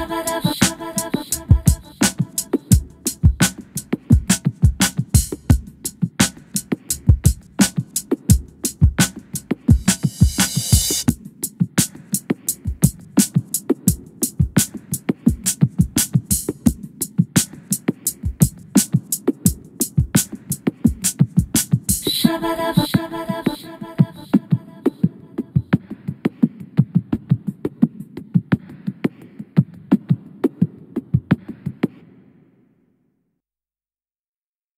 Shabba dabba shabba dabba